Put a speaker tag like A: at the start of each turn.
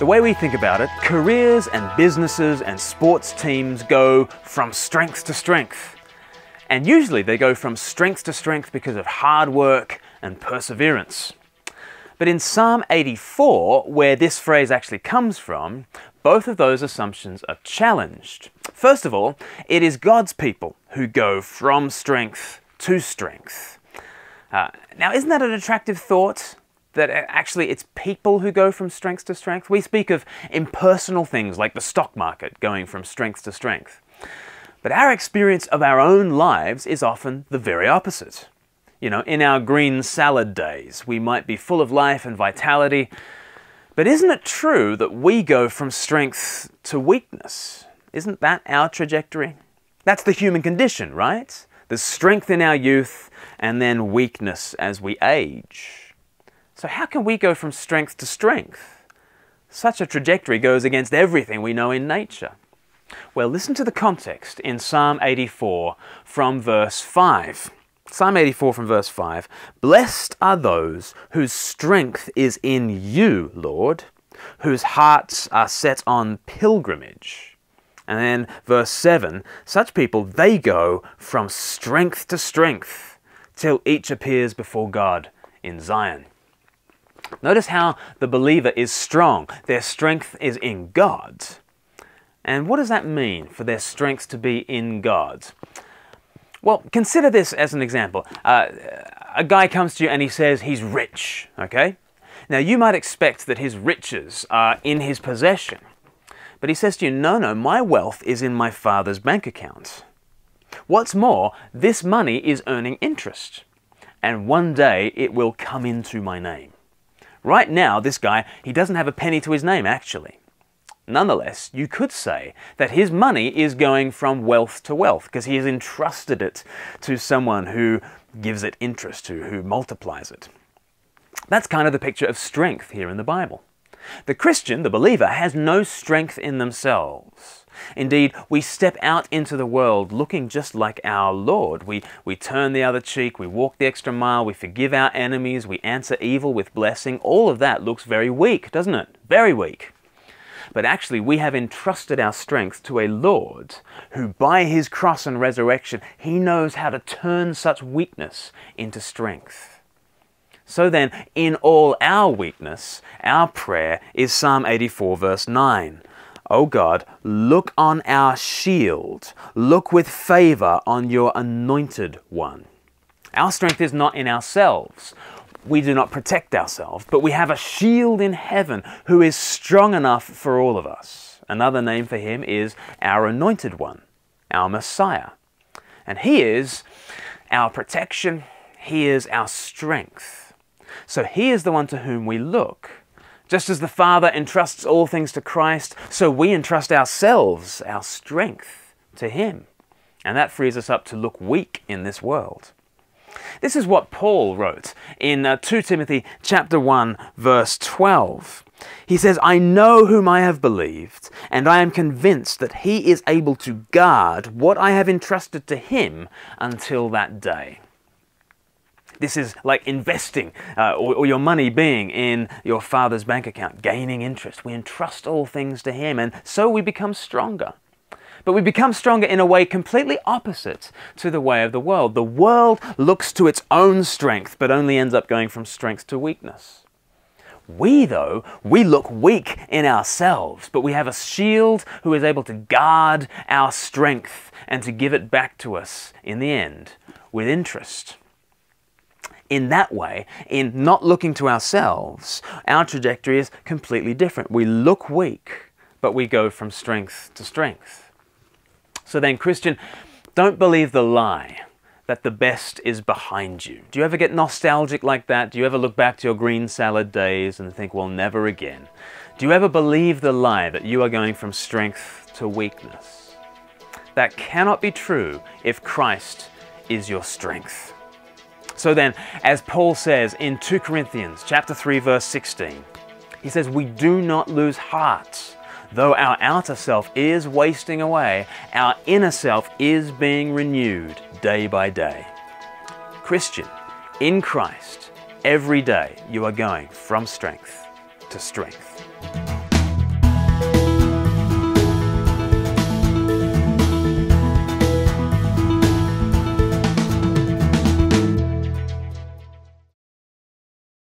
A: The way we think about it, careers and businesses and sports teams go from strength to strength. And usually they go from strength to strength because of hard work and perseverance. But in Psalm 84, where this phrase actually comes from, both of those assumptions are challenged. First of all, it is God's people who go from strength to strength. Uh, now, isn't that an attractive thought? That actually it's people who go from strength to strength. We speak of impersonal things like the stock market going from strength to strength. But our experience of our own lives is often the very opposite. You know, in our green salad days, we might be full of life and vitality, but isn't it true that we go from strength to weakness? Isn't that our trajectory? That's the human condition, right? There's strength in our youth and then weakness as we age. So, how can we go from strength to strength? Such a trajectory goes against everything we know in nature. Well, listen to the context in Psalm 84 from verse 5. Psalm 84 from verse 5 Blessed are those whose strength is in you, Lord, whose hearts are set on pilgrimage. And then verse 7 Such people, they go from strength to strength till each appears before God in Zion. Notice how the believer is strong. Their strength is in God. And what does that mean for their strength to be in God? Well, consider this as an example. Uh, a guy comes to you and he says he's rich, okay? Now, you might expect that his riches are in his possession. But he says to you, no, no, my wealth is in my father's bank account. What's more, this money is earning interest. And one day it will come into my name. Right now, this guy, he doesn't have a penny to his name, actually. Nonetheless, you could say that his money is going from wealth to wealth because he has entrusted it to someone who gives it interest to, who multiplies it. That's kind of the picture of strength here in the Bible. The Christian, the believer, has no strength in themselves. Indeed, we step out into the world looking just like our Lord. We, we turn the other cheek, we walk the extra mile, we forgive our enemies, we answer evil with blessing. All of that looks very weak, doesn't it? Very weak. But actually, we have entrusted our strength to a Lord who, by his cross and resurrection, he knows how to turn such weakness into strength. So then, in all our weakness, our prayer is Psalm 84, verse 9. O God, look on our shield. Look with favor on your anointed one. Our strength is not in ourselves. We do not protect ourselves, but we have a shield in heaven who is strong enough for all of us. Another name for him is our anointed one, our Messiah. And he is our protection, he is our strength. So he is the one to whom we look. Just as the Father entrusts all things to Christ, so we entrust ourselves, our strength, to Him. And that frees us up to look weak in this world. This is what Paul wrote in uh, 2 Timothy chapter 1 verse 12. He says, I know whom I have believed, and I am convinced that he is able to guard what I have entrusted to him until that day. This is like investing uh, or, or, your money being in your father's bank account, gaining interest. We entrust all things to him, and so we become stronger. But we become stronger in a way completely opposite to the way of the world. The world looks to its own strength, but only ends up going from strength to weakness. We, though, we look weak in ourselves, but we have a shield who is able to guard our strength and to give it back to us in the end with interest in that way, in not looking to ourselves, our trajectory is completely different. We look weak, but we go from strength to strength. So then, Christian, don't believe the lie that the best is behind you. Do you ever get nostalgic like that? Do you ever look back to your green salad days and think, well, never again? Do you ever believe the lie that you are going from strength to weakness? That cannot be true if Christ is your strength. So then, as Paul says in 2 Corinthians chapter 3 verse 16, he says, "We do not lose heart. Though our outer self is wasting away, our inner self is being renewed day by day." Christian, in Christ, every day you are going from strength to strength.